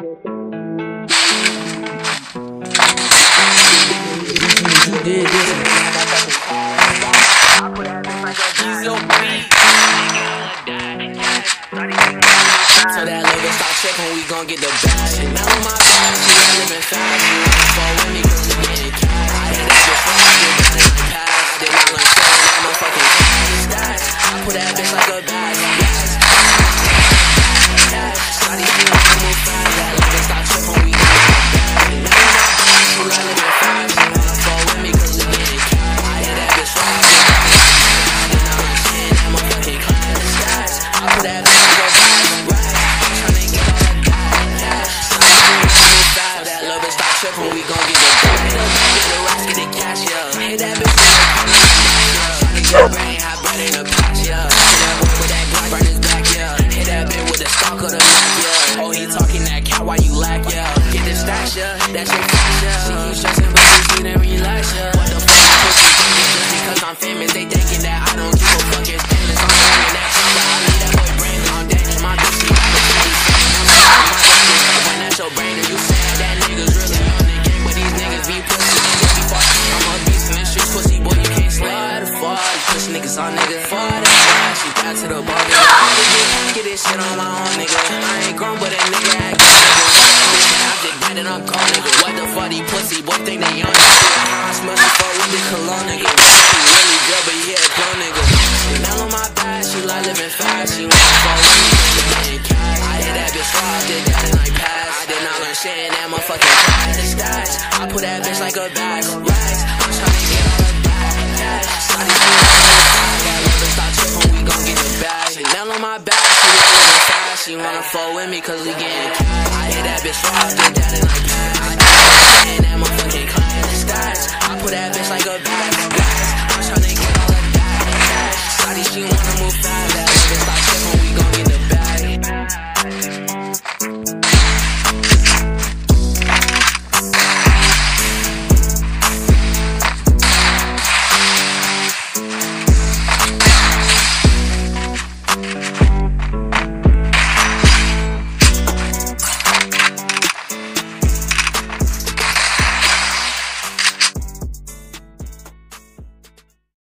So that little stop tripping, we gon' get the bag. Now my bag, she living fast. Gon' get the bag. Get the rocks, get the cash, yeah. Hit that bitch with the Tryna get a brain, hot bread in the pot, yeah. Hit that boy with that Glock, burn his back, yeah. Hit that bitch with the stock of the Mac, yeah. Oh, he talking that cat, why you lack, yeah. Get the stash, yeah. That shit cash, yeah. She keep stressing, but she to relax, yeah. What the fuck, pussy just because I'm famous, they thinking that niggas on nigga. For that she got to the ball, nigga. Get this shit on my own, nigga. I ain't grown, but that nigga act. I just got it on call, nigga. What the fuck, these pussy boy think they young, nigga. I smell the fuck with the cologne, nigga. She really good, but yeah, clone, nigga. Chanel on my back, she like living fast. She wanna fall with me, nigga. I hit that bitch raw, did that in like past. I did not learn shit in that motherfucking cash. Stash. I put that bitch like a bag. Rags. She wanna fall with me cause we getting cash. I hit that bitch like past. I did that motherfucking cash. I